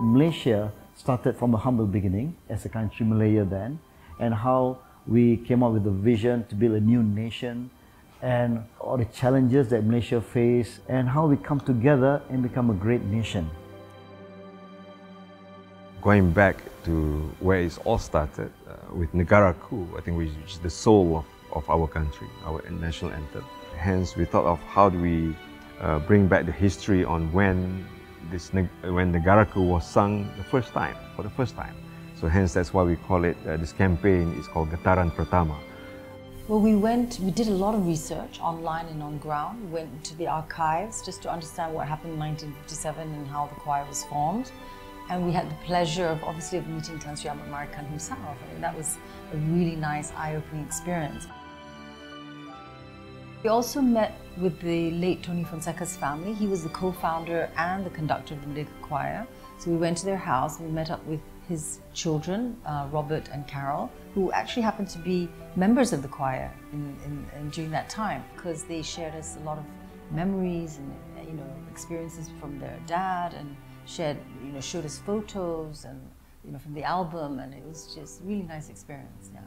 Malaysia started from a humble beginning as a country, Malaya then, and how we came up with a vision to build a new nation and all the challenges that Malaysia faced and how we come together and become a great nation. Going back to where it all started uh, with Negaraku, I think which is the soul of, of our country, our national anthem. Hence, we thought of how do we uh, bring back the history on when this when garaku was sung the first time, for the first time. So hence that's why we call it, uh, this campaign is called Getaran Pertama. Well, we went, we did a lot of research online and on ground. We went to the archives just to understand what happened in 1957 and how the choir was formed. And we had the pleasure of obviously of meeting Tan Sri Ahmad Merican himself. I mean, that was a really nice, eye-opening experience. We also met with the late Tony Fonseka's family. He was the co-founder and the conductor of the Merdeka Choir. So we went to their house and we met up with his children, uh, Robert and Carol, who actually happened to be members of the choir in, in, in, during that time because they shared us a lot of memories and you know experiences from their dad and shared you know showed us photos and you know from the album and it was just really nice experience yeah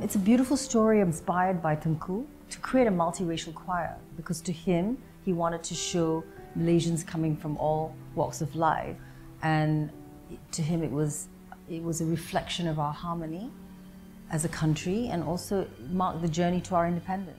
it's a beautiful story inspired by Tengku to create a multiracial choir because to him he wanted to show Malaysians coming from all walks of life and to him it was it was a reflection of our harmony as a country and also marked the journey to our independence.